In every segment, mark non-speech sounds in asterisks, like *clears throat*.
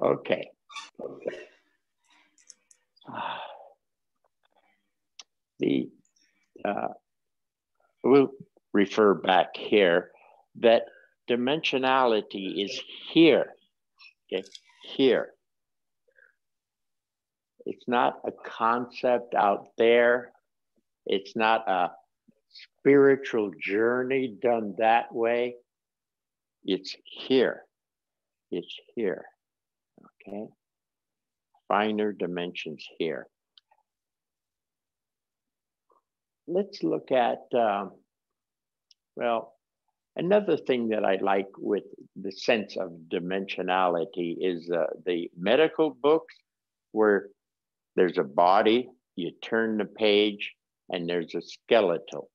Okay. The uh, we'll refer back here that dimensionality is here. Okay, here. It's not a concept out there. It's not a spiritual journey done that way. It's here. It's here. Okay. Finer dimensions here. Let's look at, um, well, another thing that I like with the sense of dimensionality is uh, the medical books where there's a body, you turn the page, and there's a skeletal.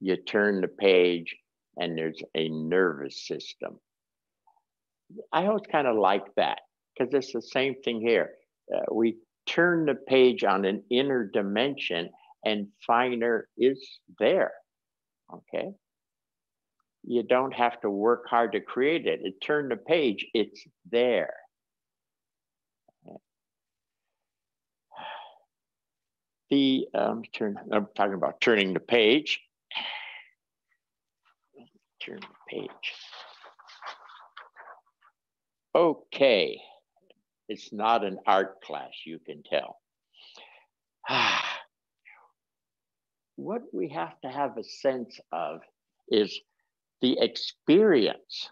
You turn the page, and there's a nervous system. I always kind of like that because it's the same thing here. Uh, we turn the page on an inner dimension, and finer is there. Okay. You don't have to work hard to create it. It turn the page, it's there. *sighs* the um, turn. I'm talking about turning the page. Turn the page. Okay, it's not an art class, you can tell. *sighs* what we have to have a sense of is the experience.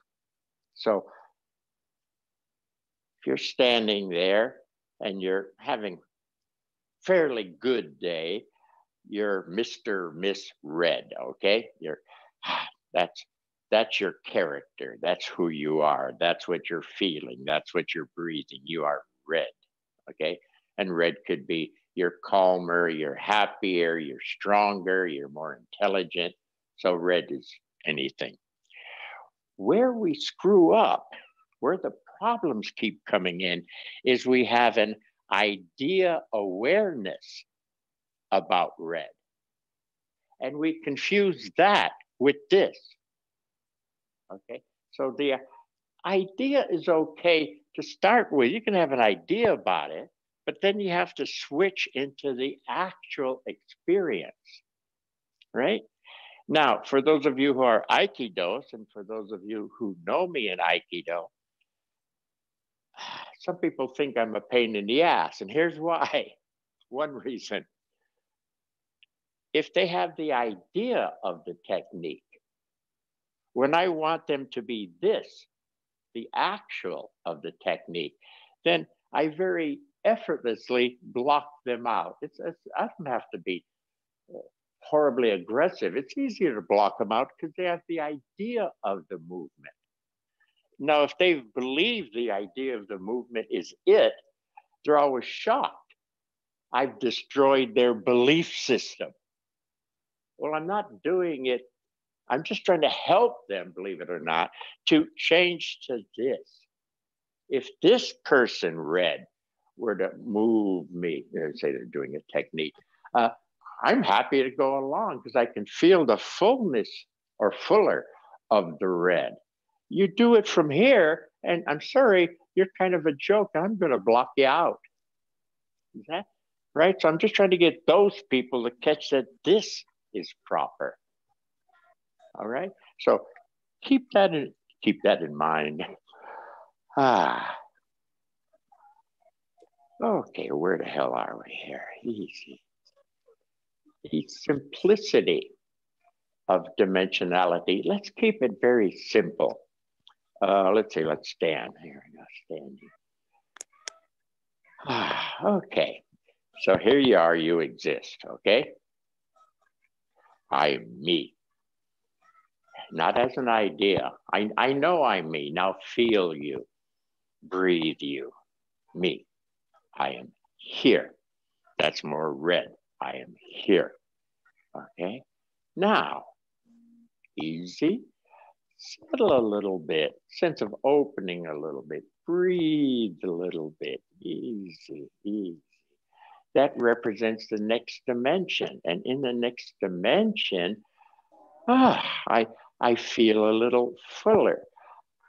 So if you're standing there and you're having fairly good day, you're Mr. Miss Red, okay? You're *sighs* that's that's your character. That's who you are. That's what you're feeling. That's what you're breathing. You are red. Okay. And red could be you're calmer, you're happier, you're stronger, you're more intelligent. So red is anything. Where we screw up, where the problems keep coming in, is we have an idea awareness about red. And we confuse that with this. Okay, so the idea is okay to start with. You can have an idea about it, but then you have to switch into the actual experience, right? Now, for those of you who are Aikidos, and for those of you who know me in Aikido, *sighs* some people think I'm a pain in the ass, and here's why. *laughs* One reason. If they have the idea of the technique, when I want them to be this, the actual of the technique, then I very effortlessly block them out. It's, it's I don't have to be uh, horribly aggressive. It's easier to block them out because they have the idea of the movement. Now, if they believe the idea of the movement is it, they're always shocked. I've destroyed their belief system. Well, I'm not doing it. I'm just trying to help them, believe it or not, to change to this. If this person red were to move me, say they're doing a technique, uh, I'm happy to go along because I can feel the fullness or fuller of the red. You do it from here, and I'm sorry, you're kind of a joke. I'm going to block you out. Is that right? So I'm just trying to get those people to catch that this is proper. All right. So keep that in keep that in mind. Ah. Okay, where the hell are we here? Easy. The simplicity of dimensionality. Let's keep it very simple. Uh, let's see, let's stand. Here go, stand here. okay, so here you are, you exist, okay? I am me. Not as an idea. I, I know I'm me. Now feel you, breathe you, me. I am here. That's more red. I am here. Okay. Now, easy settle a little bit, sense of opening a little bit, breathe a little bit, easy, easy. That represents the next dimension. And in the next dimension, ah, I, I feel a little fuller.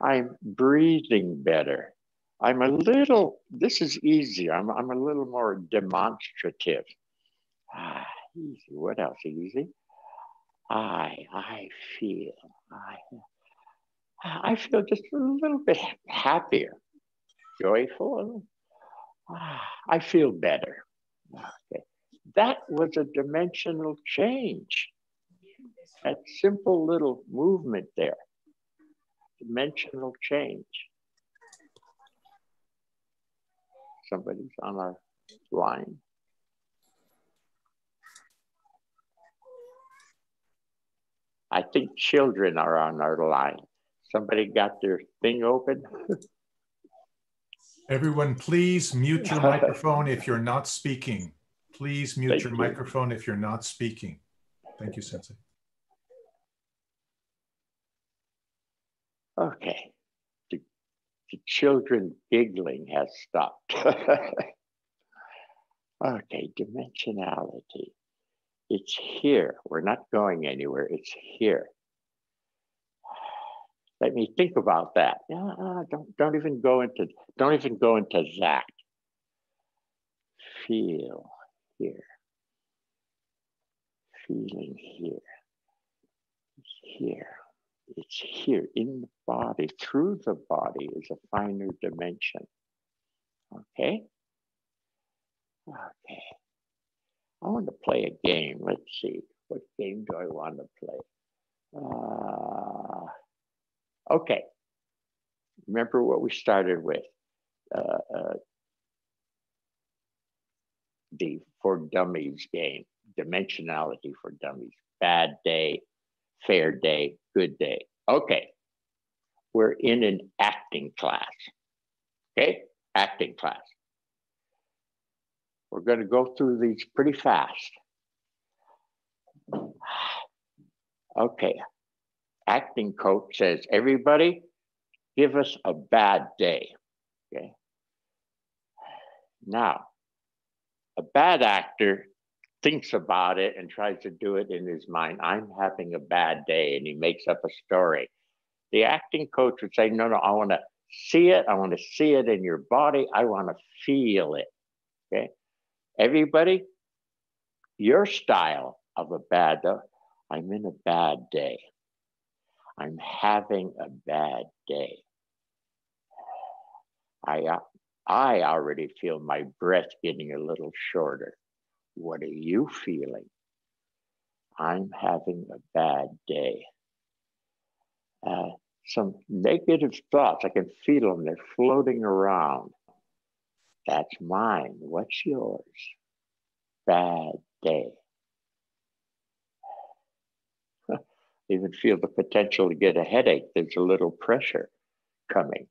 I'm breathing better. I'm a little, this is easy. I'm, I'm a little more demonstrative. Ah, easy. What else? Easy. I, I feel, I, I feel just a little bit happier, joyful. Ah, I feel better. Okay. That was a dimensional change. That simple little movement there, dimensional change. Somebody's on our line. I think children are on our line. Somebody got their thing open? *laughs* Everyone, please mute your *laughs* microphone if you're not speaking. Please mute Thank your you. microphone if you're not speaking. Thank you, Sensei. Okay. The, the children giggling has stopped. *laughs* okay, dimensionality. It's here. We're not going anywhere. It's here. *sighs* Let me think about that. Uh, don't don't even go into don't even go into that. Feel here. Feeling here. Here. It's here in the body. Through the body is a finer dimension. Okay? Okay. I want to play a game. Let's see. What game do I want to play? Uh, okay. Remember what we started with. Uh, uh, the for dummies game, dimensionality for dummies, bad day, fair day, good day. Okay. We're in an acting class. Okay. Acting class. We're going to go through these pretty fast. Okay. Acting coach says, everybody, give us a bad day. Okay. Now, a bad actor thinks about it and tries to do it in his mind. I'm having a bad day, and he makes up a story. The acting coach would say, No, no, I want to see it. I want to see it in your body. I want to feel it. Okay. Everybody, your style of a bad, I'm in a bad day. I'm having a bad day. I, I already feel my breath getting a little shorter. What are you feeling? I'm having a bad day. Uh, some negative thoughts, I can feel them, they're floating around. That's mine. What's yours? Bad day. *laughs* Even feel the potential to get a headache. There's a little pressure coming.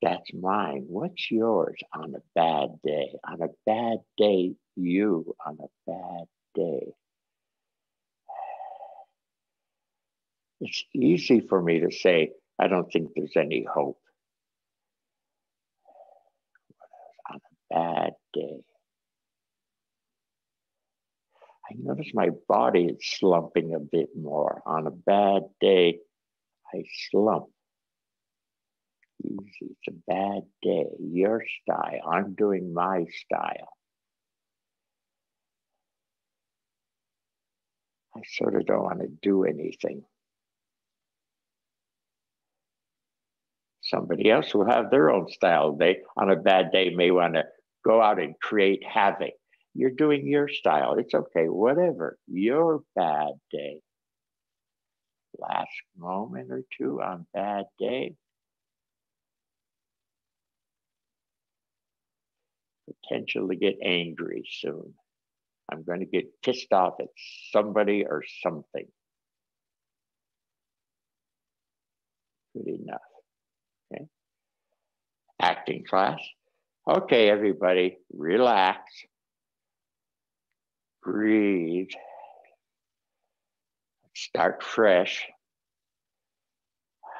That's mine. What's yours on a bad day? On a bad day, you on a bad day. It's easy for me to say, I don't think there's any hope. On a bad day. I notice my body is slumping a bit more. On a bad day, I slump. It's a bad day. Your style. I'm doing my style. I sort of don't want to do anything. Somebody else will have their own style. They, on a bad day, may want to go out and create havoc. You're doing your style. It's okay, whatever. Your bad day. Last moment or two on bad day. Potential to get angry soon. I'm going to get pissed off at somebody or something. Good enough. Okay. Acting class. Okay, everybody, relax. Breathe. Start fresh.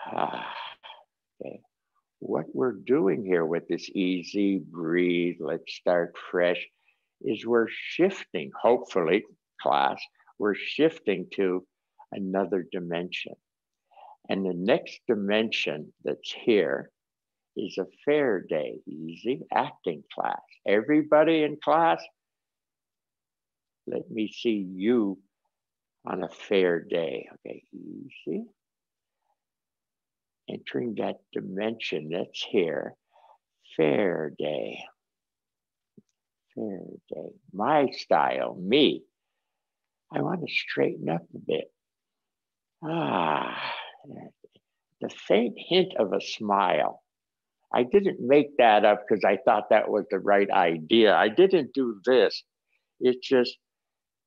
*sighs* okay. What we're doing here with this easy breathe, let's start fresh, is we're shifting, hopefully, class, we're shifting to another dimension. And the next dimension that's here is a fair day. Easy acting class. Everybody in class, let me see you on a fair day. Okay, easy. Entering that dimension that's here. Fair day. Fair day. My style, me. I want to straighten up a bit. Ah, the faint hint of a smile. I didn't make that up because I thought that was the right idea. I didn't do this. It just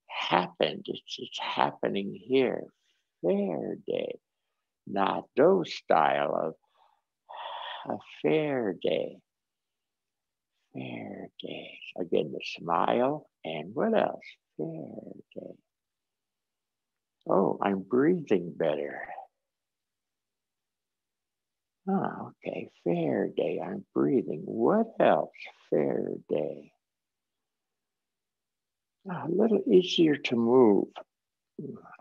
happened. It's, it's happening here. Fair day. Not those style of a fair day. Fair day. Again, the smile and what else? Fair day. Oh, I'm breathing better. Ah, okay, fair day. I'm breathing. What else? Fair day. Ah, a little easier to move.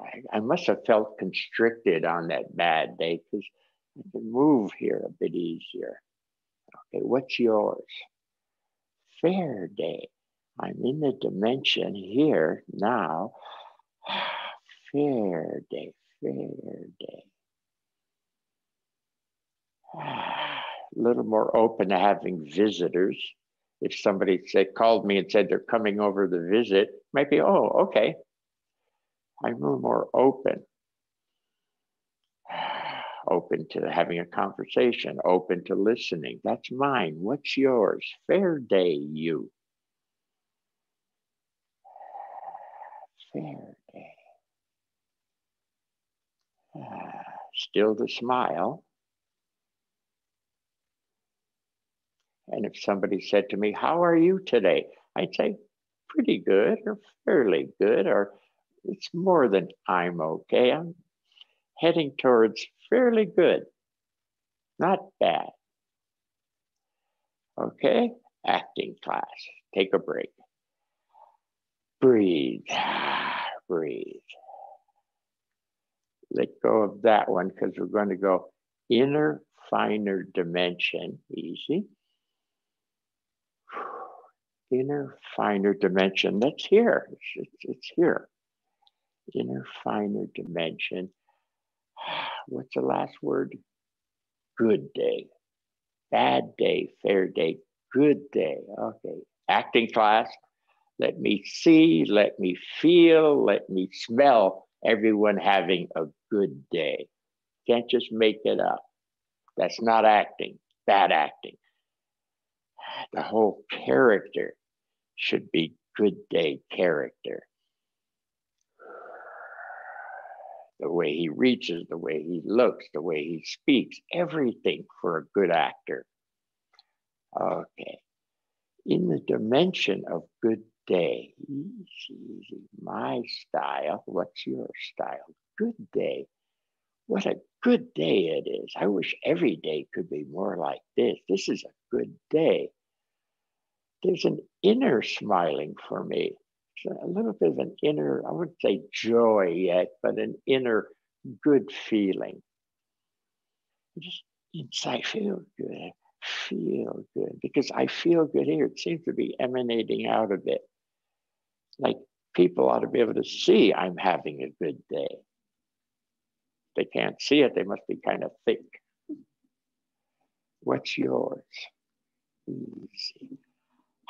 I, I must have felt constricted on that bad day because I can move here a bit easier. Okay, what's yours? Fair day. I'm in the dimension here now. *sighs* Fair day, fair day. A *sighs* little more open to having visitors. If somebody said, called me and said they're coming over to visit, might be, oh, okay. I'm a little more open. Open to having a conversation, open to listening. That's mine. What's yours? Fair day, you. Fair day. Ah, still the smile. And if somebody said to me, How are you today? I'd say, Pretty good or fairly good, or it's more than I'm okay. I'm heading towards fairly good, not bad. Okay, acting class. Take a break. Breathe, *sighs* breathe let go of that one because we're going to go inner finer dimension, easy. *sighs* Inner finer dimension, that's here, it's, it's here. Inner finer dimension. *sighs* What's the last word? Good day. Bad day, fair day, good day. Okay, acting class. Let me see, let me feel, let me smell everyone having a good day. Can't just make it up. That's not acting, bad acting. The whole character should be good day character. The way he reaches, the way he looks, the way he speaks, everything for a good actor. Okay. In the dimension of good day, easy, easy, my style. What's your style? good day. What a good day it is. I wish every day could be more like this. This is a good day. There's an inner smiling for me. A little bit of an inner, I wouldn't say joy yet, but an inner good feeling. Just inside feel good, feel good because I feel good here. It seems to be emanating out of it. Like people ought to be able to see I'm having a good day they can't see it, they must be kind of thick. What's yours? Easy.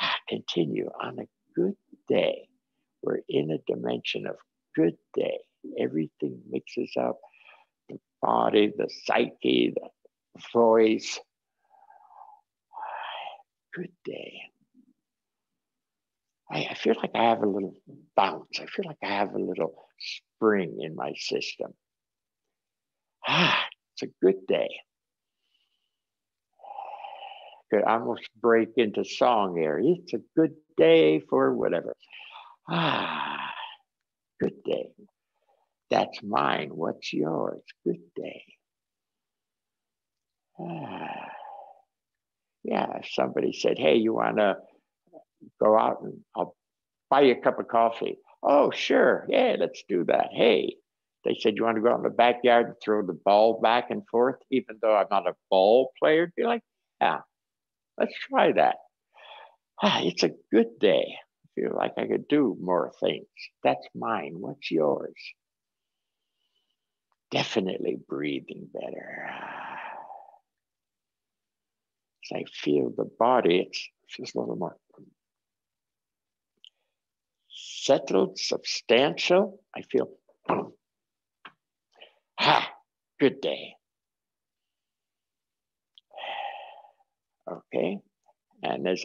Ah, continue on a good day. We're in a dimension of good day. Everything mixes up the body, the psyche, the voice. Good day. I, I feel like I have a little bounce. I feel like I have a little spring in my system. Ah, it's a good day. Could almost break into song here. It's a good day for whatever. Ah, good day. That's mine. What's yours? Good day. Ah. Yeah, somebody said, hey, you want to go out and I'll buy you a cup of coffee. Oh, sure. Yeah, let's do that. Hey, they said, You want to go out in the backyard and throw the ball back and forth, even though I'm not a ball player? Be like, Yeah, let's try that. Ah, it's a good day. Feel like I could do more things. That's mine. What's yours? Definitely breathing better. As I feel the body, it's just a little more settled, substantial. I feel, *clears throat* ha, good day. *sighs* Okay. And as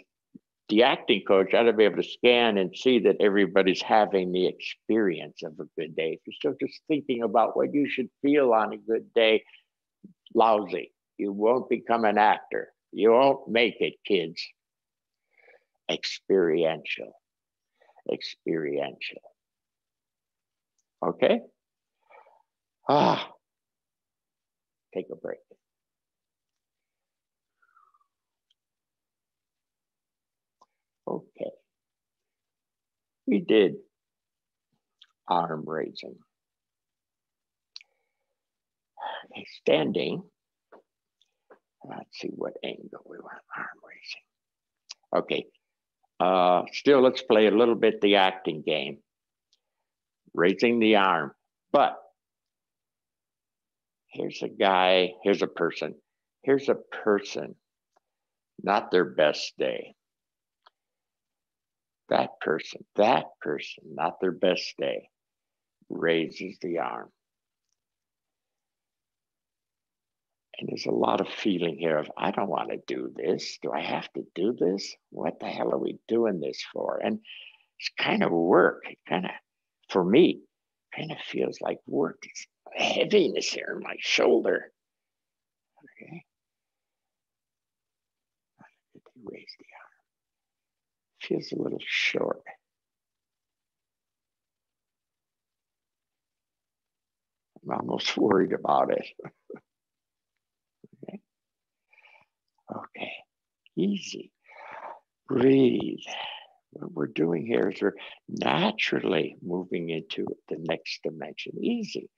the acting coach, ought to be able to scan and see that everybody's having the experience of a good day. If you're still just thinking about what you should feel on a good day, lousy. You won't become an actor. You won't make it, kids. Experiential. Experiential. Okay? Ah. Take a break. Okay. We did arm raising. Standing. Let's see what angle we want arm raising. Okay. Uh, still, let's play a little bit the acting game. Raising the arm. But here's a guy, here's a person. Here's a person, not their best day that person, that person, not their best day, raises the arm. And there's a lot of feeling here of, I don't want to do this. Do I have to do this? What the hell are we doing this for? And it's kind of work. It kind of, for me, kind of feels like work. It's heaviness here in my shoulder. Okay. Raise the feels a little short. I'm almost worried about it. okay. *laughs* okay, easy. Breathe. What we're doing here is we're naturally moving into the next dimension. Easy.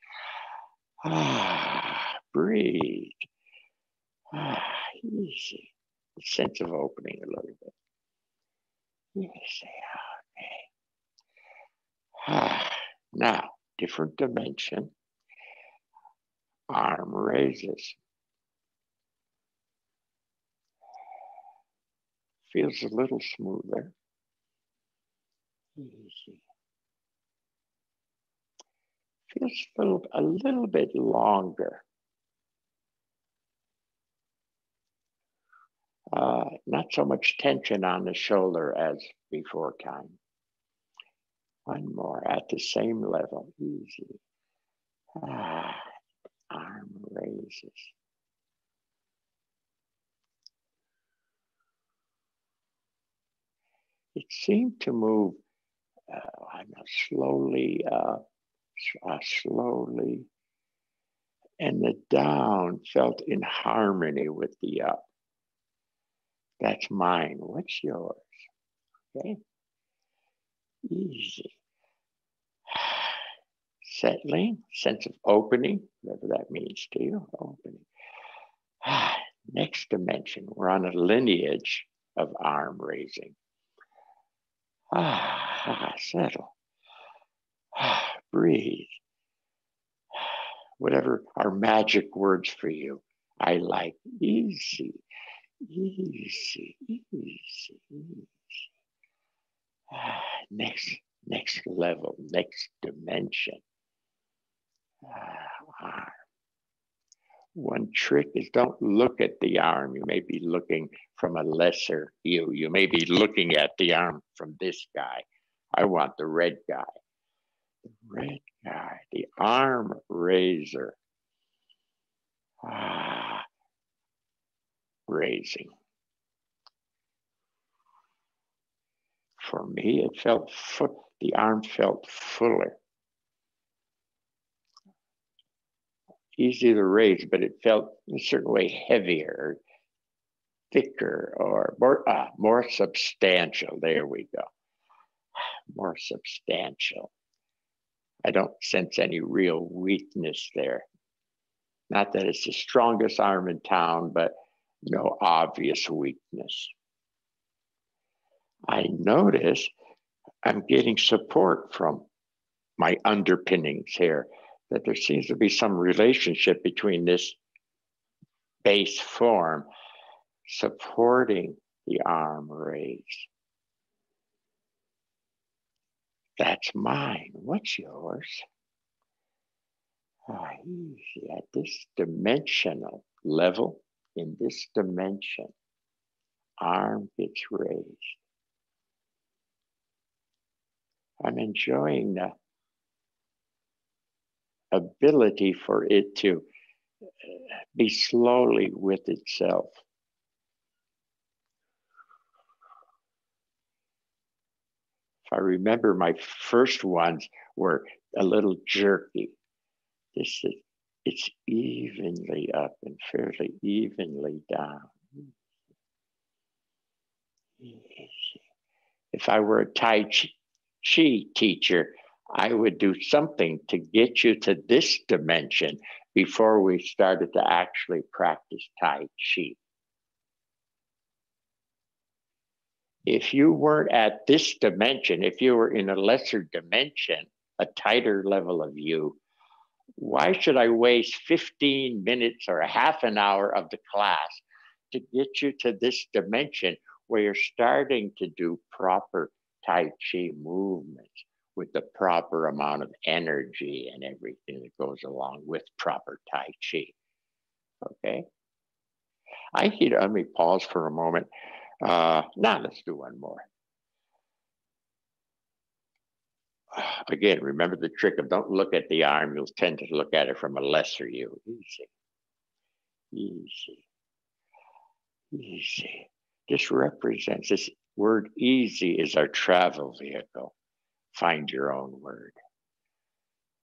Ah, breathe. Ah, easy. Sense of opening a little bit. Okay. Ah, now, different dimension. Arm raises. Feels a little smoother. Easy. Feels a little, a little bit longer. Uh, not so much tension on the shoulder as before time. One more at the same level, easy. Ah, arm raises. It seemed to move uh, slowly, uh, uh, slowly, and the down felt in harmony with the up. That's mine. What's yours? Okay. Easy. *sighs* Settling, sense of opening, whatever that means to you, opening. *sighs* Next dimension, we're on a lineage of arm raising. Ah, *sighs* settle. Ah, breathe. Whatever are magic words for you, I like easy, easy, easy, easy. Ah, next, next level, next dimension. Ah, arm. One trick is don't look at the arm. You may be looking from a lesser view. You may be looking at the arm from this guy. I want the red guy. The red guy, the arm raiser. Ah, raising. For me, it felt the arm felt fuller. Easy to raise, but it felt in a certain way heavier, thicker, or more, uh, more substantial. There we go. *sighs* More substantial. I don't sense any real weakness there. Not that it's the strongest arm in town, but no obvious weakness. I notice I'm getting support from my underpinnings here, that there seems to be some relationship between this base form supporting the arm raise. That's mine. What's yours? Ah, easy. At this dimensional level, in this dimension, arm gets raised. I'm enjoying the ability for it to uh, be slowly with itself. If I remember, my first ones were a little jerky. This is it's evenly up and fairly evenly down. If I were a Tai Chi teacher, I would do something to get you to this dimension before we started to actually practice Tai Chi. If you weren't at this dimension, if you were in a lesser dimension, a tighter level of you, why should I waste 15 minutes or a half an hour of the class to get you to this dimension where you're starting to do proper Tai Chi movements with the proper amount of energy and everything that goes along with proper Tai Chi? Okay. I hear, let me pause for a moment. Uh, now let's do one more. *sighs* again, remember the trick of don't look at the arm, you'll tend to look at it from a lesser you. Easy, easy, easy. This represents this word easy is our travel vehicle. Find your own word.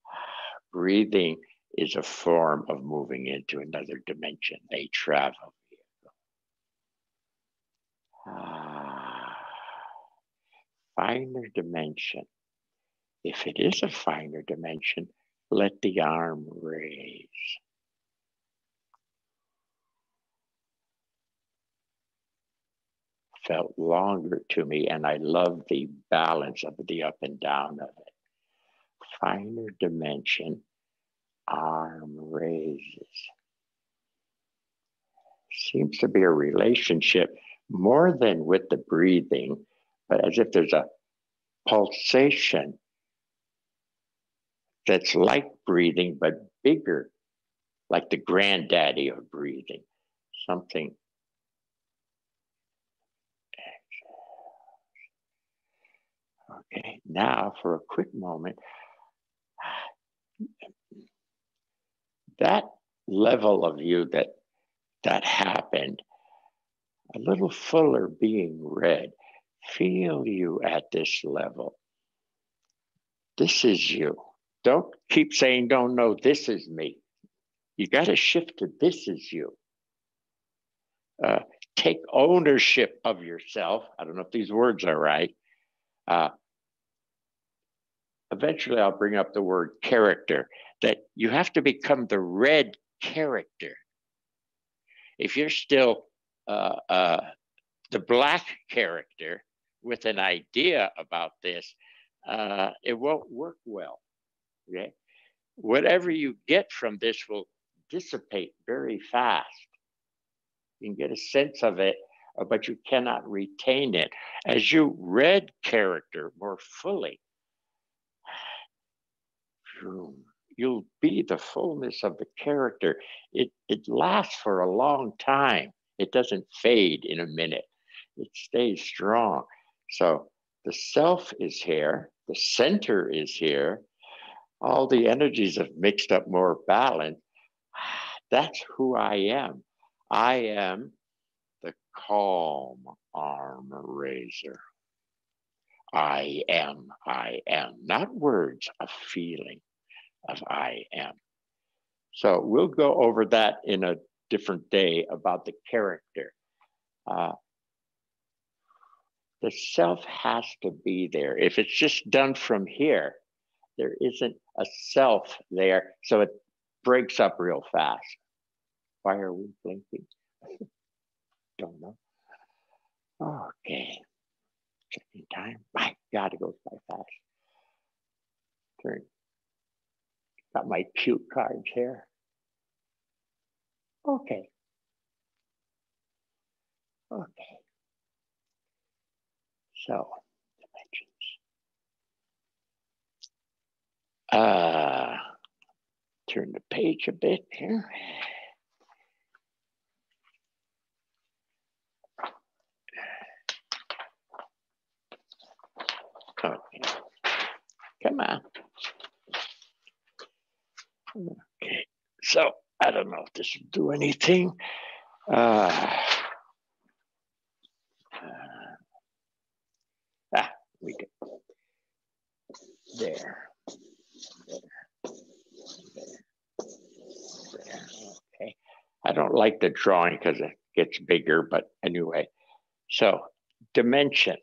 *sighs* Breathing is a form of moving into another dimension, a travel vehicle. Ah, *sighs* finer dimension if it is a finer dimension, let the arm raise. Felt longer to me, and I love the balance of the up and down of it. Finer dimension, arm raises. Seems to be a relationship more than with the breathing, but as if there's a pulsation that's like breathing, but bigger, like the granddaddy of breathing, something. Okay, now for a quick moment, that level of you that that happened, a little fuller being red, feel you at this level. This is you. Don't keep saying, don't know, this is me. You got to shift to this is you. Uh, take ownership of yourself. I don't know if these words are right. Uh, eventually, I'll bring up the word character, that you have to become the red character. If you're still uh, uh the black character with an idea about this, uh, it won't work well. Okay? Whatever you get from this will dissipate very fast. You can get a sense of it, uh, but you cannot retain it. As you read character more fully, you'll be the fullness of the character. It, it lasts for a long time. It doesn't fade in a minute. It stays strong. So the self is here, the center is here, all the energies have mixed up more balance. *sighs* That's who I am. I am the calm arm raiser. I am, I am, not words, a feeling of I am. So we'll go over that in a different day about the character. Uh, the self has to be there. If it's just done from here, there isn't a self there, so it breaks up real fast. Why are we blinking? *laughs* don't know. Okay. Checking time. My God, it goes by fast. Turn. Got my cute cards here. Okay. Okay. So, Uh, turn the page a bit here. Come on. Okay. So I don't know if this will do anything. Uh, uh, ah, we. There. There. There. There. Okay. I don't like the drawing because it gets bigger, but anyway. So dimension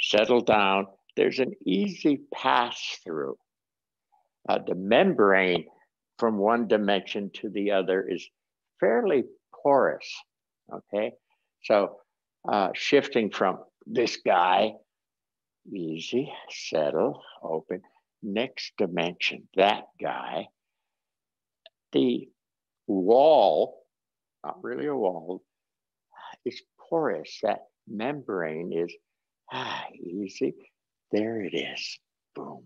settle down. There's an easy pass through. Uh, the membrane from one dimension to the other is fairly porous. Okay, so uh, shifting from this guy, easy, settle, open. Next dimension, that guy. The wall, not really a wall, is porous. That membrane is Ah, easy. There it is. Boom.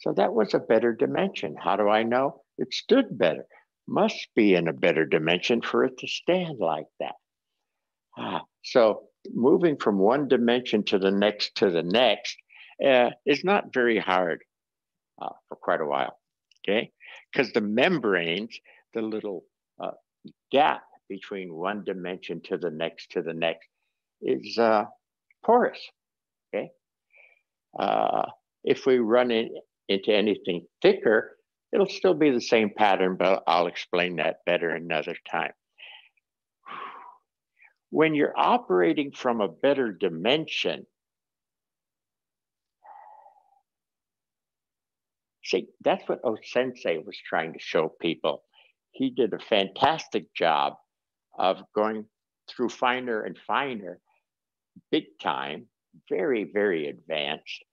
So that was a better dimension. How do I know? It stood better. Must be in a better dimension for it to stand like that. Ah, so moving from one dimension to the next to the next uh, is not very hard uh, for quite a while. Okay, because the membranes, the little uh, gap between one dimension to the next to the next, is uh, porous. Okay. Uh, if we run it into anything thicker, it'll still be the same pattern, but I'll explain that better another time. When you're operating from a better dimension, see, that's what O Sensei was trying to show people. He did a fantastic job of going through finer and finer big time, very, very advanced,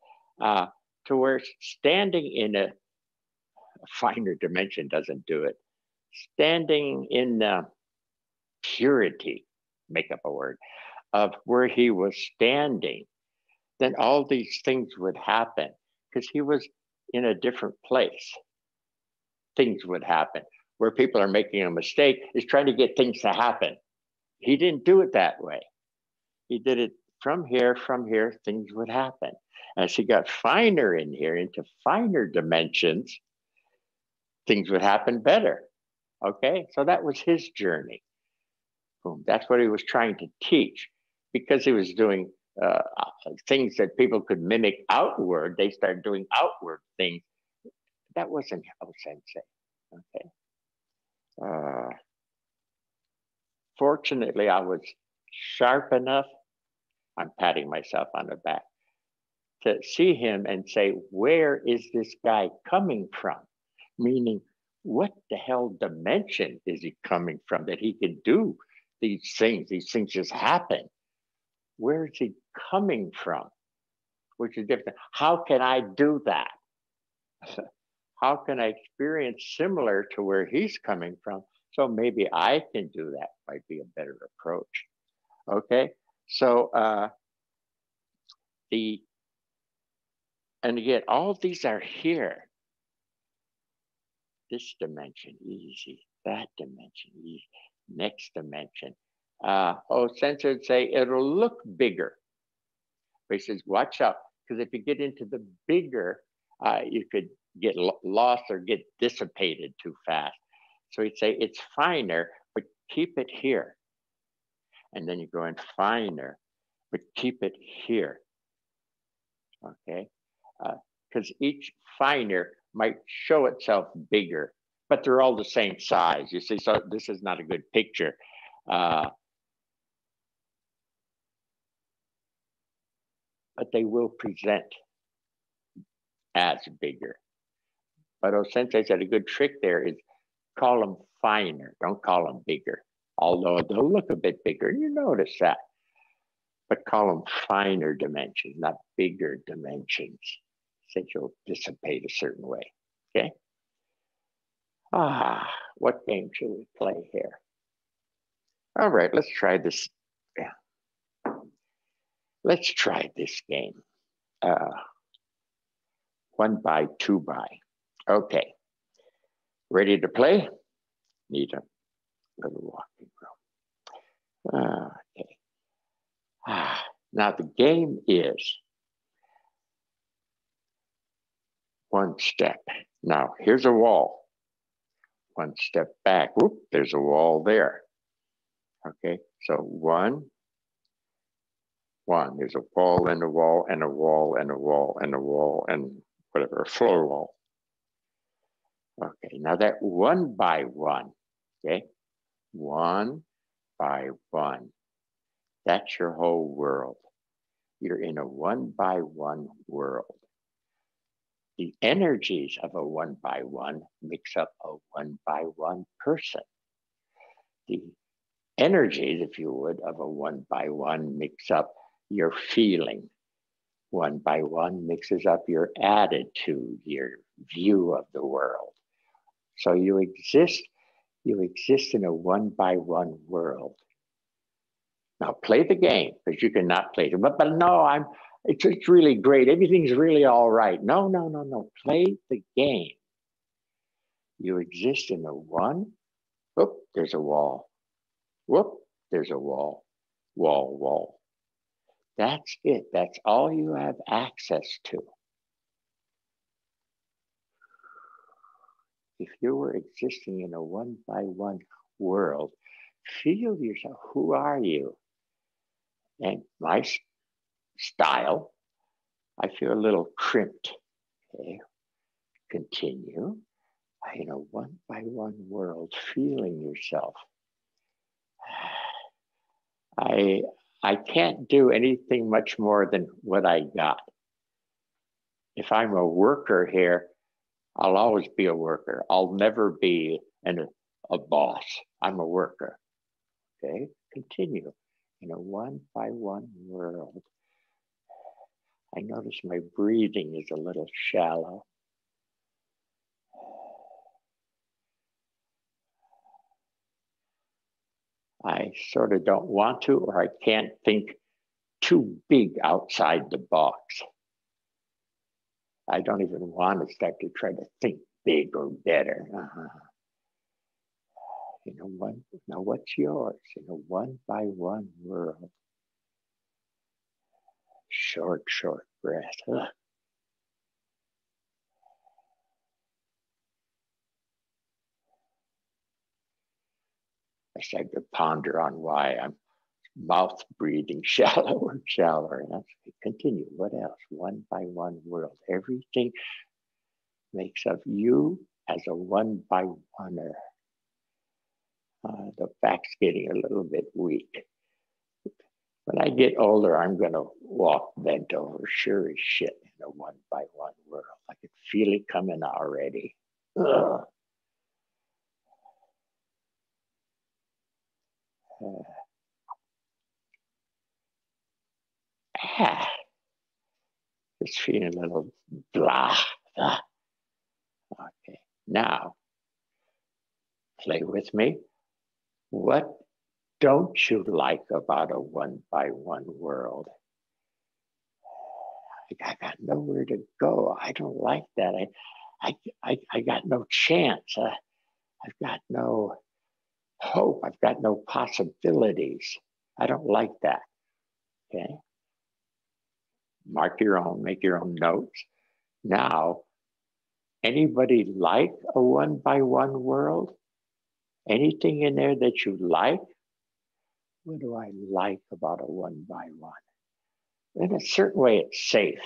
uh, to where standing in a, a, finer dimension doesn't do it. Standing in uh, purity, make up a word, of where he was standing, then all these things would happen because he was in a different place. Things would happen where people are making a mistake is trying to get things to happen. He didn't do it that way. He did it from here, from here, things would happen. As he got finer in here, into finer dimensions, things would happen better. Okay, so that was his journey. Boom. That's what he was trying to teach because he was doing uh, things that people could mimic outward. They started doing outward things. That wasn't how Sensei. Okay. Uh, fortunately, I was sharp enough I'm patting myself on the back to see him and say, where is this guy coming from? Meaning, what the hell dimension is he coming from that he can do these things? These things just happen. Where is he coming from? Which is different. How can I do that? *laughs* How can I experience similar to where he's coming from? So maybe I can do that, might be a better approach. Okay. So uh, the, and again, all these are here. This dimension, easy. That dimension, easy. Next dimension. Uh, oh, Sensei would say it'll look bigger. But he says, watch out, because if you get into the bigger, uh, you could get lost or get dissipated too fast. So he'd say it's finer, but keep it here and then you go in finer, but keep it here. Okay, because uh, each finer might show itself bigger, but they're all the same size. You see, so this is not a good picture. Uh, but they will present as bigger. Sensei said a good trick there is call them finer, don't call them bigger. although they'll look a bit bigger. You notice that. But call them finer dimensions, not bigger dimensions, since you'll dissipate a certain way. Okay? Ah, what game should we play here? All right, let's try this. Yeah. Let's try this game. Uh, one by, two by. Okay. Ready to play? Need a little walking room. Okay. Ah, now the game is one step. Now here's a wall. One step back. Whoop, there's a wall there. Okay, so one, one. There's a wall and a wall and a wall and a wall and a wall and whatever, a floor wall. Okay, now that one by one, okay, one by one, that's your whole world. You're in a one by one world. The energies of a one by one mix up a one by one person. The energies, if you would, of a one by one mix up your feeling. One by one mixes up your attitude, your view of the world. So you exist, you exist in a one by one world. Now play the game because you cannot play it. But, but no, I'm it's, it's really great. Everything's really all right. No, no, no, no. Play the game. You exist in a one. Whoop, there's a wall. Whoop, there's a wall. Wall, wall. That's it. That's all you have access to. If you were existing in a one by one world, feel yourself. Who are you? And my style, I feel a little crimped. Okay, continue. In a one by one world, feeling yourself. *sighs* I I can't do anything much more than what I got. If I'm a worker here, I'll always be a worker. I'll never be an, a boss. I'm a worker. Okay, continue in a one by one world. I notice my breathing is a little shallow. I sort of don't want to, or I can't think too big outside the box. I don't even want to start to try to think big or better. Uh-huh. You know, one, now what's yours in a one by one world? Short, short breath. Ugh. I started to ponder on why I'm mouth breathing *laughs* shallower and shallower. And I continue. What else? One by one world. Everything makes of you as a one by oneer. Uh, the back's getting a little bit weak. When I get older, I'm going to walk bent over, sure as shit, in a one by one world. I can feel it coming already. Ugh. Uh, ah, just feeling a little blah, blah. Okay, now play with me. What don't you like about a one by one world? I got nowhere to go. I don't like that. I, I, I, I got no chance. Uh, I've got no hope. I've got no possibilities. I don't like that. Okay mark your own, make your own notes. Now, anybody like a one by one world? Anything in there that you like? What do I like about a one by one? In a certain way, it's safe.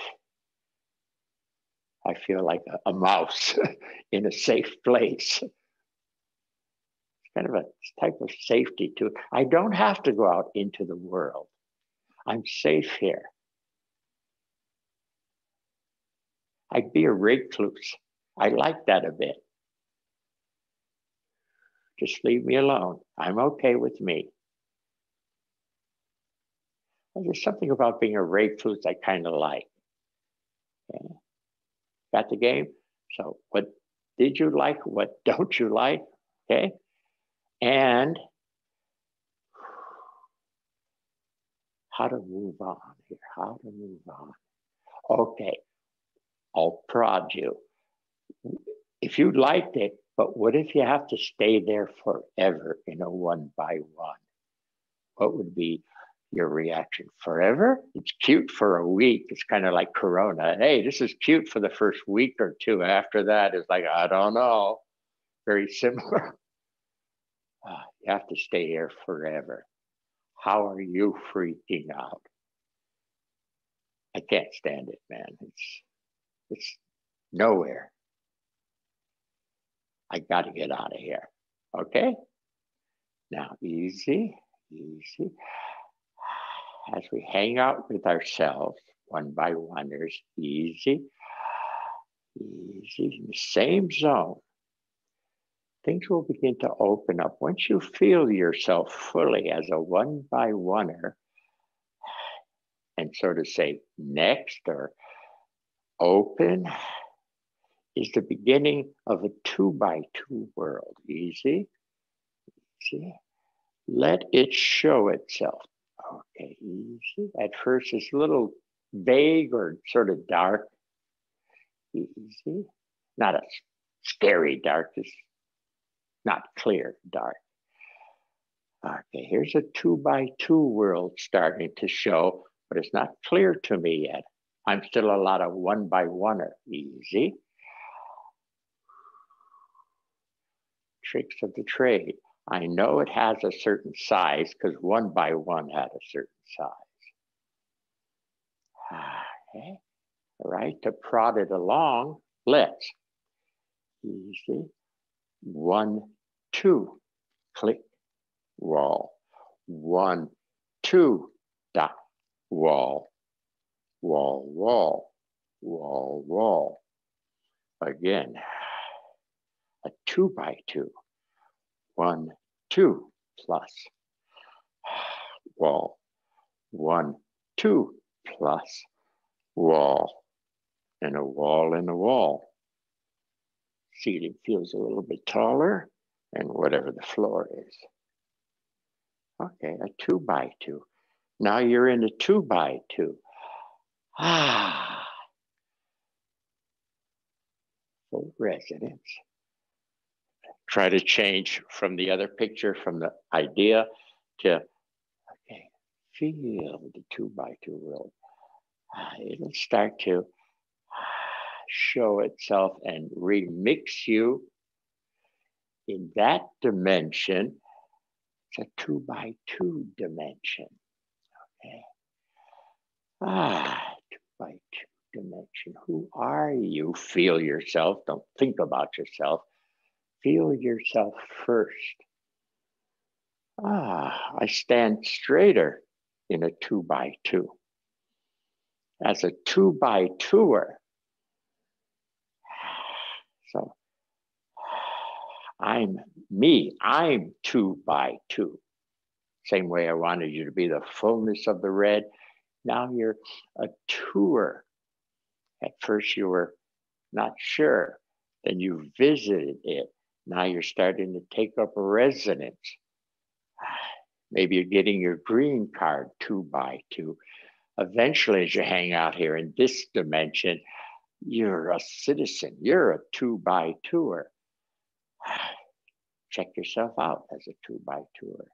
I feel like a, a mouse *laughs* in a safe place. It's kind of a type of safety to it. I don't have to go out into the world. I'm safe here. I'd be a recluse. I like that a bit. Just leave me alone. I'm okay with me. there's something about being a recluse I kind of like. Okay. Got the game? So, what did you like? What *laughs* don't you like? Okay. And how to move on here, how to move on. Okay, I'll prod you. If you liked it, but what if you have to stay there forever in a one by one? What would be your reaction? Forever? It's cute for a week. It's kind of like Corona. Hey, this is cute for the first week or two. After that, it's like, I don't know. Very similar. Uh, *laughs* you have to stay here forever. How are you freaking out? I can't stand it, man. It's it's nowhere. I got to get out of here. Okay? Now, easy, easy. As we hang out with ourselves one by one, there's easy, easy, in the same zone. Things will begin to open up. Once you feel yourself fully as a one by oneer, and sort of say next or open is the beginning of a two by two world. Easy, easy. Let it show itself. Okay, easy. At first, it's a little vague or sort of dark. Easy. Not a scary dark, it's not clear dark. Okay, here's a two by two world starting to show, but it's not clear to me yet. I'm still a lot of one by one easy. Tricks of the trade. I know it has a certain size because one by one had a certain size. Okay. All right, to prod it along, let's. Easy. One, two, click, wall. One, two, dot, wall wall, wall, wall, wall. Again, a two by two, one, two plus wall, one, two plus wall, and a wall and a wall. Ceiling feels a little bit taller and whatever the floor is. Okay, a two by two. Now you're in a two by two. Ah. Full residence. Try to change from the other picture, from the idea to, okay, feel the two by two world. Ah, it'll start to show itself and remix you in that dimension. It's a two by two dimension. Okay. Ah, by dimension. Who are you? Feel yourself. Don't think about yourself. Feel yourself first. Ah, I stand straighter in a two by two. As a two by twoer. *sighs* So *sighs* I'm me, I'm two by two. Same way I wanted you to be the fullness of the red now you're a tour. At first you were not sure. Then you visited it. Now you're starting to take up a residence. *sighs* Maybe you're getting your green card two by two. Eventually, as you hang out here in this dimension, you're a citizen. You're a two by tour. *sighs* Check yourself out as a two by tour.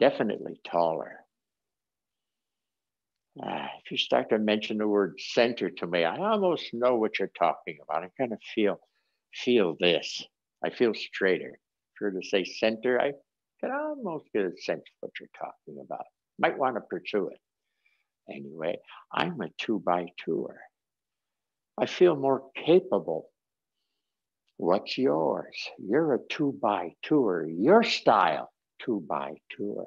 Definitely taller. If you start to mention the word center to me, I almost know what you're talking about. I kind of feel feel this. I feel straighter. If you're to say center, I can almost get a sense of what you're talking about. Might want to pursue it. Anyway, I'm a two by twoer. I feel more capable. What's yours? You're a two by twoer. Your style, two by twoer.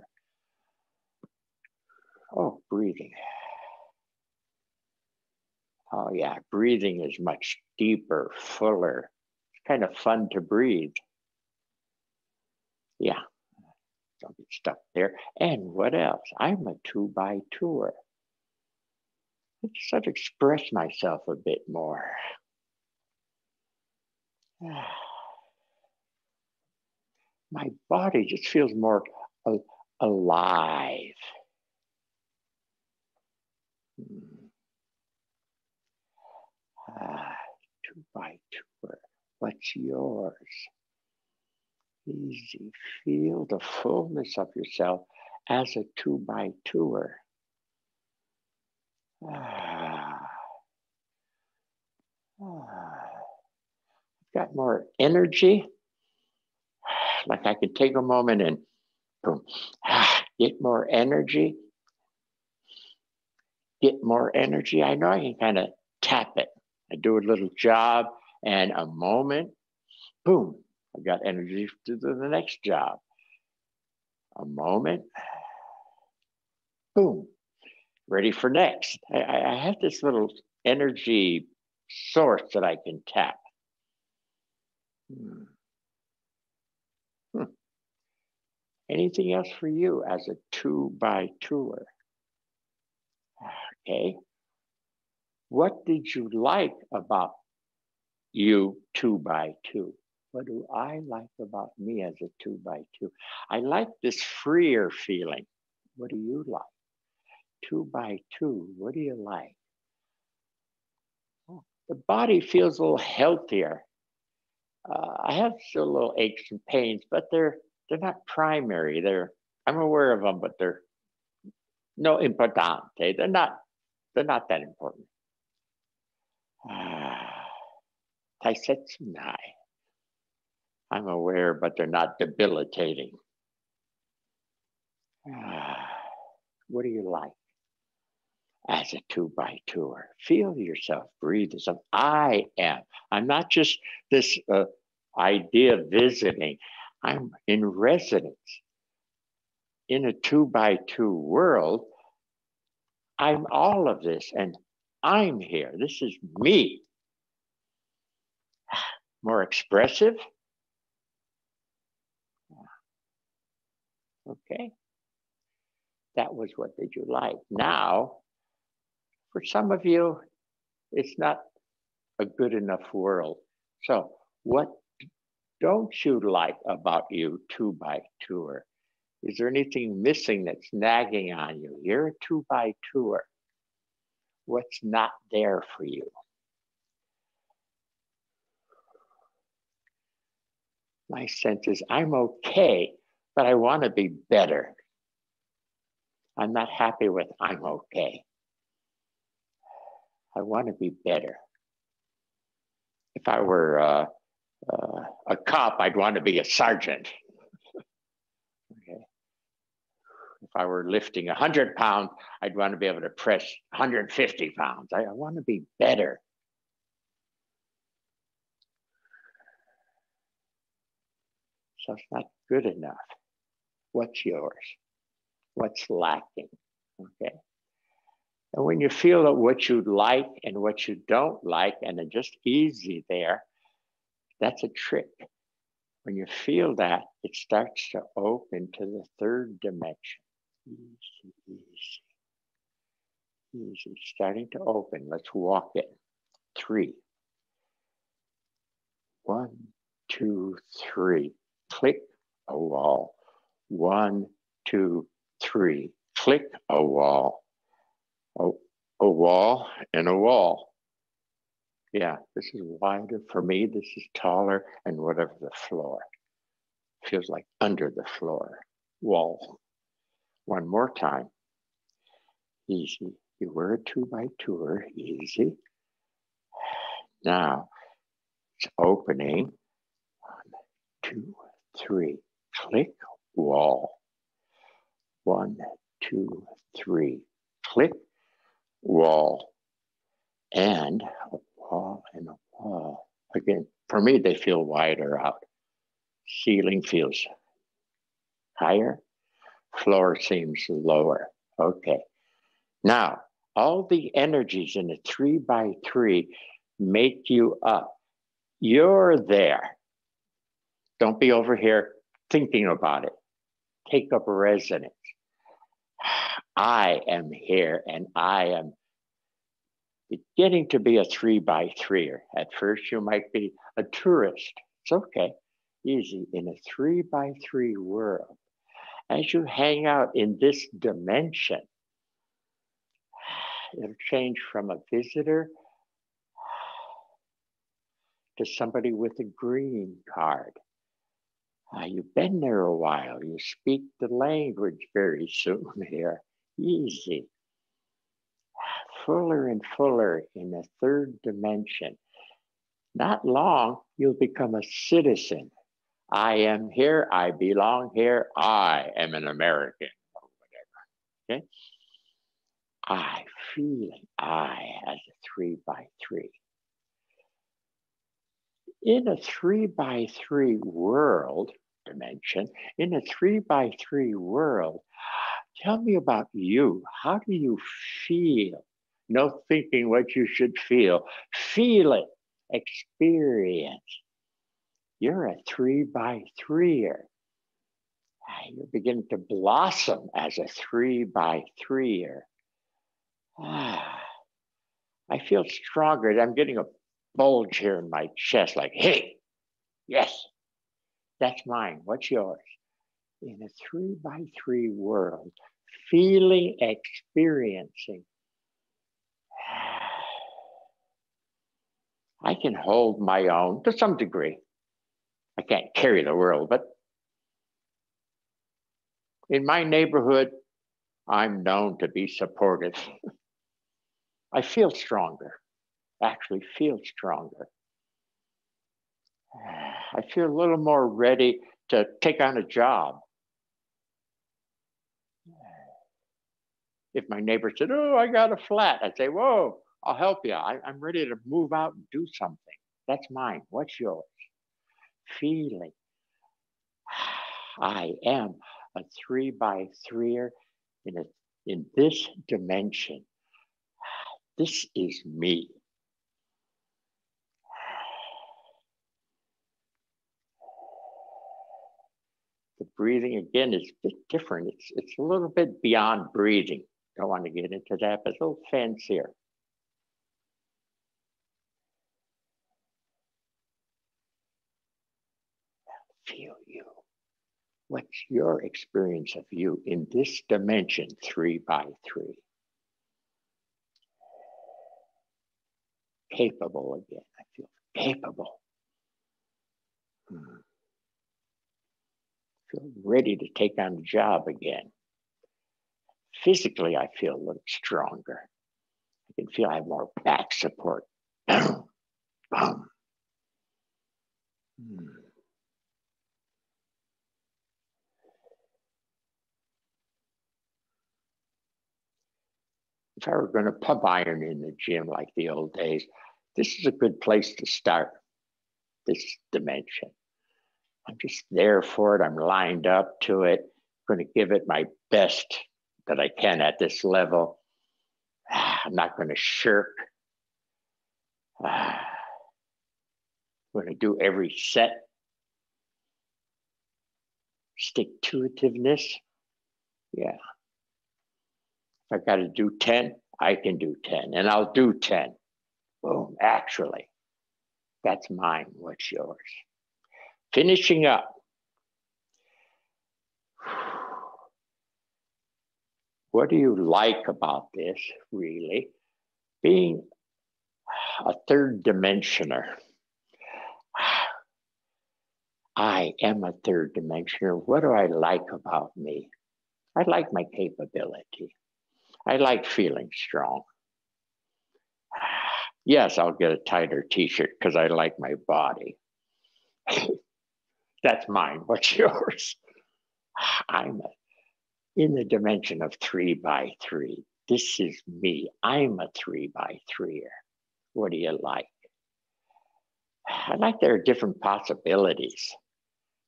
Oh, breathing. Oh, yeah, breathing is much deeper, fuller. It's kind of fun to breathe. Yeah, don't get stuck there. And what else? I'm a two by tour. I just have to express myself a bit more. *sighs* My body just feels more alive. Hmm. Ah, two by tour. What's yours? Easy. Feel the fullness of yourself as a two by tour. Ah. Ah. Got more energy. Like I could take a moment and boom, ah, get more energy. Get more energy. I know I can kind of tap it. I do a little job and a moment, boom, I got energy to do the next job. A moment, boom, ready for next. I, I have this little energy source that I can tap. Hmm. Hmm. Anything else for you as a two by tour? Okay. What did you like about you two by two? What do I like about me as a two by two? I like this freer feeling. What do you like? Two by two, what do you like? Oh, the body feels a little healthier. Uh, I have still little aches and pains, but they're they're not primary. They're I'm aware of them, but they're no importante. They're not they're not that important. *sighs* Taisetsu. I'm aware, but they're not debilitating. *sighs* What do you like? As a two by tour, feel yourself, breathe yourself. I am. I'm not just this uh, idea visiting. I'm in residence in a two by two world. I'm all of this and I'm here. This is me. *sighs* More expressive, Okay. That was what did you like. Now, for some of you, it's not a good enough world. So, what don't you like about you two by tour? Is there anything missing that's nagging on you? You're a two by tour. What's not there for you? My sense is I'm okay but I want to be better. I'm not happy with I'm okay. I want to be better. If I were uh, uh, a cop, I'd want to be a sergeant. okay. If I were lifting 100 pounds, I'd want to be able to press 150 pounds. I, I want to be better. So it's not good enough what's yours, what's lacking. Okay. And when you feel that what you like and what you don't like, and it's just easy there, that's a trick. When you feel that, it starts to open to the third dimension. Easy, easy. Easy, starting to open. Let's walk it. Three. One, two, three. Click a wall. One, two, three. Click a wall. A, a wall and a wall. Yeah, this is wider for me. This is taller and whatever the floor. Feels like under the floor. Wall. One more time. Easy. You were a two by tour. Easy. Now it's opening. One, two, three. Click wall. One, two, three. Click, wall, and a wall and a wall. Again, for me, they feel wider out. Ceiling feels higher, floor seems lower. Okay. Now, all the energies in a three by three make you up. You're there. Don't be over here thinking about it, take up a resonance. I am here and I am beginning to be a three by threer. At first, you might be a tourist. It's okay, easy in a three by three world. As you hang out in this dimension, it'll change from a visitor to somebody with a green card. Uh, you've been there a while. You speak the language very soon here. Easy. Fuller and fuller in the third dimension. Not long, you'll become a citizen. I am here. I belong here. I am an American or whatever. Okay. I feeling I as a three by three in a three by three world dimension, in a three by three world, tell me about you. How do you feel? No thinking what you should feel. Feel it, experience. You're a three by threeer. Ah, you're beginning to blossom as a three by threeer. Ah, I feel stronger. I'm getting a bulge here in my chest, like, hey, yes, that's mine. What's yours? In a three by three world, feeling, experiencing. I can hold my own to some degree. I can't carry the world, but in my neighborhood, I'm known to be supportive. *laughs* I feel stronger actually feel stronger. *sighs* I feel a little more ready to take on a job. If my neighbor said, Oh, I got a flat, I'd say, Whoa, I'll help you. I, am ready to move out and do something. That's mine. What's yours? Feeling. I am a three by threeer in, in this dimension. This is me. The breathing again is a bit different. It's, it's a little bit beyond breathing. Don't want to get into that, but it's a little fancier. Feel you. What's your experience of you in this dimension, three by three? Capable again. I feel capable. Hmm feel ready to take on the job again. Physically, I feel a little stronger. I can feel I have more back support. Boom, *clears throat* boom. Hmm. If I were going to pub iron in the gym like the old days, this is a good place to start this dimension. I'm just there for it. I'm lined up to it. I'm going to give it my best that I can at this level. Ah, I'm not going to shirk. Ah. I'm going to do every set. Stick to itiveness. Yeah. I got to do 10, I can do 10, and I'll do 10. Boom, actually. That's mine. What's yours? finishing up. *sighs* What do you like about this, really? Being a third dimensioner. *sighs* I am a third dimensioner. What do I like about me? I like my capability. I like feeling strong. *sighs* Yes, I'll get a tighter t shirt because I like my body. *laughs* That's mine. *laughs* What's yours? *sighs* I'm in the dimension of three by three. This is me. I'm a three by threeer. What do you like? *sighs* I like there are different possibilities.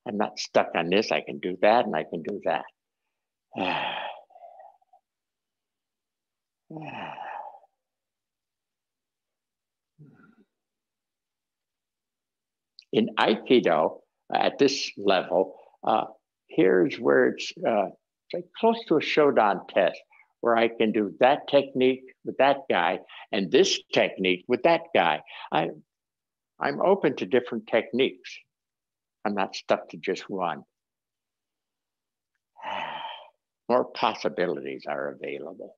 I'm not stuck on this. I can do that and I can do that. *sighs* In Aikido, at this level, Uh, here's where it's, uh, close to a Shodan test where I can do that technique with that guy and this technique with that guy. I, I'm open to different techniques. I'm not stuck to just one. *sighs* More possibilities are available.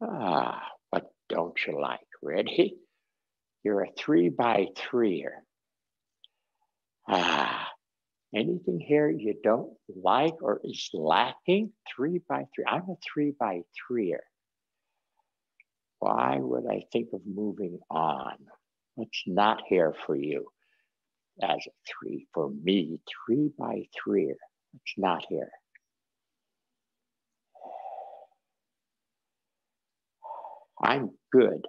Ah, what don't you like? Ready? You're a three by threer. Ah, anything here you don't like or is lacking? Three by three. I'm a three by threer. Why would I think of moving on? What's not here for you as a three? For me, three by three. It's not here. I'm good,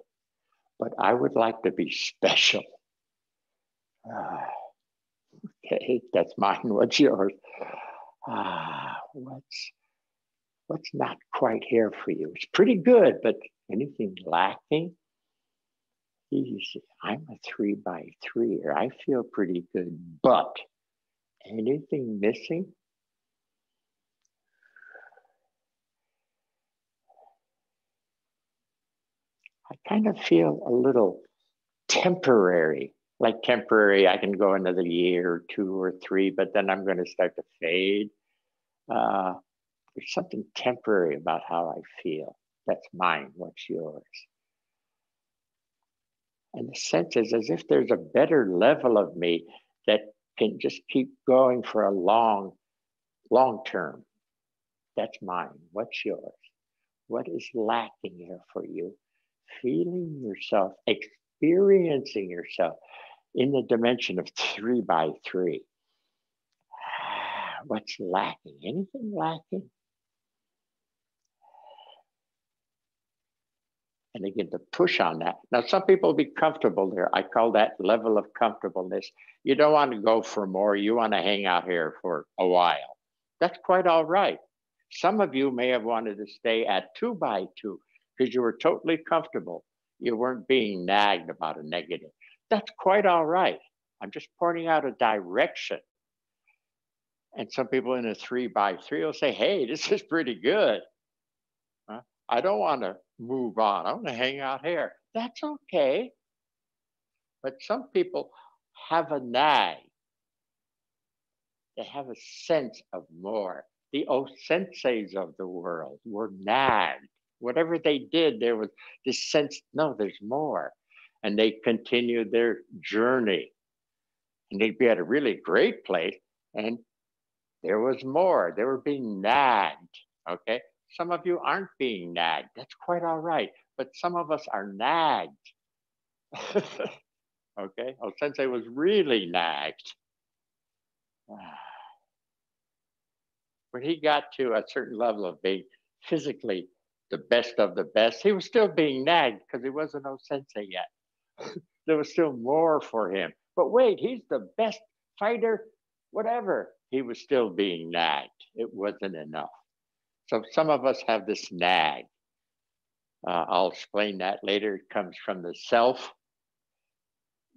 but I would like to be special. Uh, okay, that's mine. What's yours? Ah, what's what's not quite here for you? It's pretty good, but anything lacking? Easy. I'm a three by three, or I feel pretty good, but anything missing? I kind of feel a little temporary, like temporary. I can go another year or two or three, but then I'm going to start to fade. Uh, there's something temporary about how I feel. That's mine. What's yours? And the sense is as if there's a better level of me that can just keep going for a long, long term. That's mine. What's yours? What is lacking here for you? Feeling yourself, experiencing yourself in the dimension of three by three. *sighs* What's lacking? Anything lacking? And again, to push on that. Now, some people be comfortable there. I call that level of comfortableness. You don't want to go for more. You want to hang out here for a while. That's quite all right. Some of you may have wanted to stay at two by two because you were totally comfortable. You weren't being nagged about a negative. That's quite all right. I'm just pointing out a direction. And some people in a three by three will say, hey, this is pretty good. Huh? I don't want to move on. I want to hang out here. That's okay. But some people have a nag. They have a sense of more. The O senseis of the world were nagged whatever they did, there was this sense, no, there's more. And they continued their journey. And they'd be at a really great place, and there was more. They were being nagged. Okay. Some of you aren't being nagged. That's quite all right. But some of us are nagged. *laughs* okay. Oh, Sensei was really nagged. *sighs* When he got to a certain level of being physically the best of the best. He was still being nagged because he wasn't no sensei yet. *laughs* there was still more for him. But wait, he's the best fighter, whatever. He was still being nagged. It wasn't enough. So some of us have this nag. Uh, I'll explain that later. It comes from the self.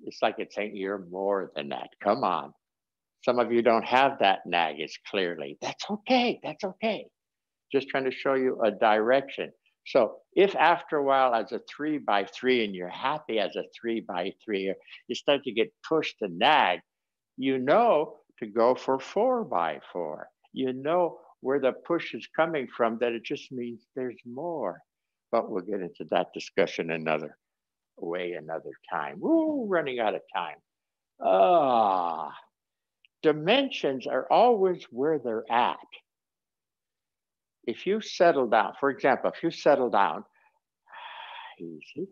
It's like it's saying you're more than that. Come on. Some of you don't have that nag as clearly. That's okay. That's okay just trying to show you a direction. So if after a while as a three by three and you're happy as a three by three, you start to get pushed and nag, you know to go for four by four. You know where the push is coming from, that it just means there's more. But we'll get into that discussion another way another time. Ooh, running out of time. Ah, dimensions are always where they're at if you settle down, for example, if you settle down, *sighs* easy,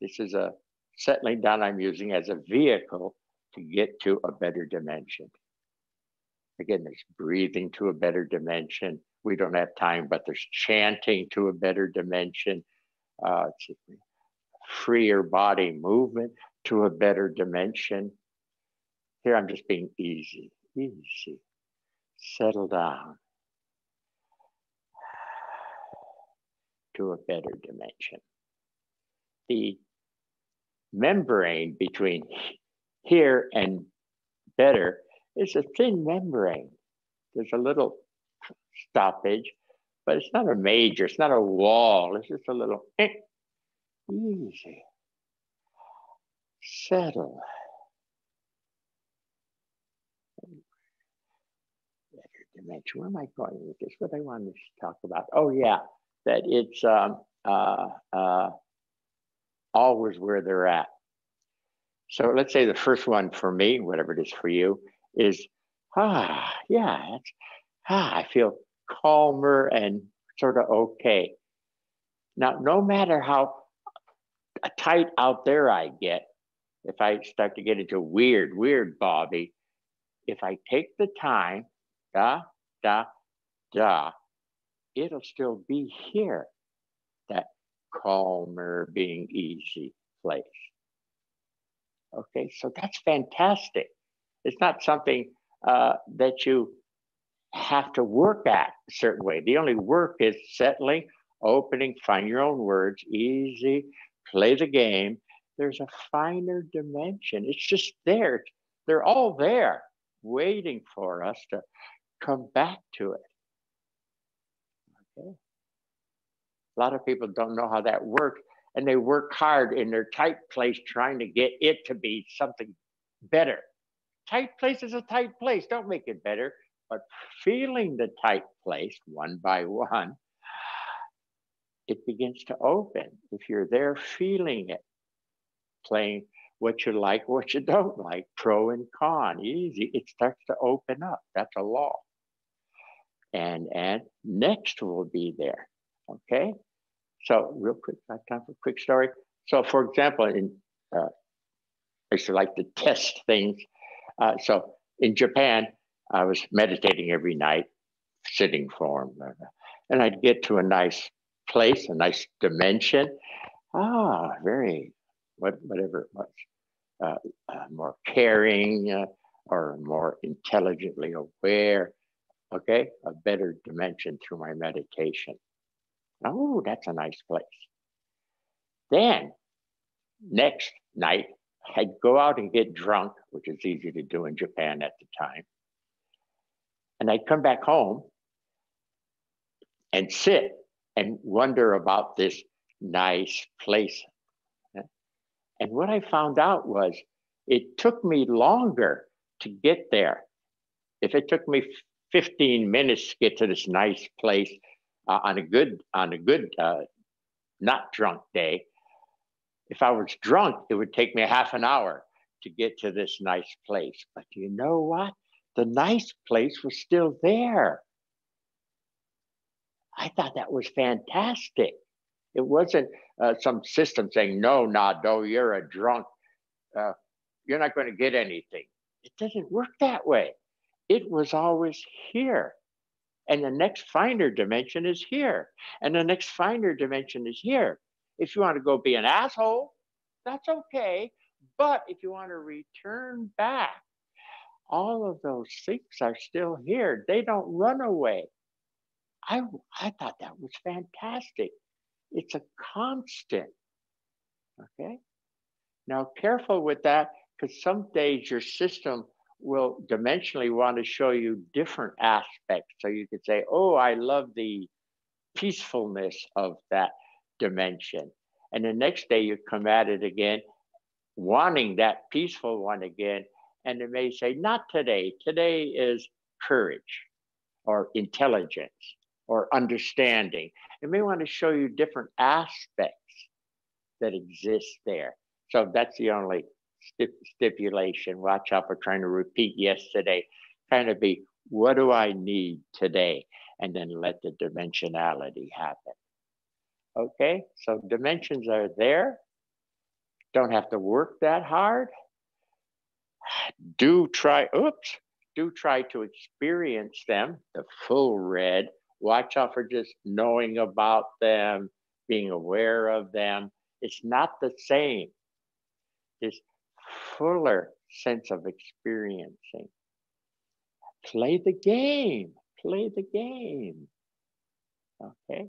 this is a settling down I'm using as a vehicle to get to a better dimension. Again, there's breathing to a better dimension. We don't have time, but there's chanting to a better dimension. Uh, freer body movement to a better dimension. Here I'm just being easy, easy. Settle down. To a better dimension. The membrane between here and better is a thin membrane. There's a little stoppage, but it's not a major, it's not a wall, it's just a little eh, easy. Settle. Better dimension. Where am I going with this? What I wanted to talk about? Oh yeah, that it's um, uh, uh, always where they're at. So let's say the first one for me, whatever it is for you, is ah yeah, ah I feel calmer and sort of okay. Now, no matter how tight out there I get, if I start to get into weird, weird Bobby, if I take the time, da, da, da, it'll still be here, that calmer, being easy place. Okay, so that's fantastic. It's not something uh, that you have to work at a certain way. The only work is settling, opening, find your own words, easy, play the game. There's a finer dimension. It's just there. They're all there waiting for us to come back to it. A lot of people don't know how that works, and they work hard in their tight place trying to get it to be something better. Tight place is a tight place. Don't make it better. But feeling the tight place one by one, it begins to open. If you're there feeling it, playing what you like, what you don't like, pro and con, easy, it starts to open up. That's a law. And and next will be there. Okay. So real quick, I have time for a quick story. So for example, in uh, I used to like to test things. Uh, so in Japan, I was meditating every night, sitting form, and I'd get to a nice place, a nice dimension. Ah, very, what, whatever it was, uh, uh, more caring uh, or more intelligently aware. Okay, a better dimension through my meditation. Oh, that's a nice place. Then, next night, I'd go out and get drunk, which is easy to do in Japan at the time. And I'd come back home and sit and wonder about this nice place. And what I found out was it took me longer to get there. If it took me 15 minutes to get to this nice place uh, on a good, on a good, uh, not drunk day, if I was drunk, it would take me half an hour to get to this nice place. But you know what? the nice place was still there. I thought that was fantastic. It wasn't uh, some system saying, no, Nadeau, you're a drunk. Uh, you're not going to get anything. It doesn't work that way. It was always here. And the next finer dimension is here. And the next finer dimension is here. If you want to go be an asshole, that's okay. But if you want to return back all of those things are still here. They don't run away. I, I thought that was fantastic. It's a constant. Okay. Now, careful with that because some days your system will dimensionally want to show you different aspects. So you could say, Oh, I love the peacefulness of that dimension. And the next day you come at it again, wanting that peaceful one again and it may say, not today. Today is courage or intelligence or understanding. It may want to show you different aspects that exist there. So that's the only stipulation. Watch out for trying to repeat yesterday. Kind of be, what do I need today? And then let the dimensionality happen. Okay, so dimensions are there. Don't have to work that hard do try, oops, do try to experience them, the full red. Watch out for just knowing about them, being aware of them. It's not the same. This fuller sense of experiencing. Play the game. Play the game. Okay.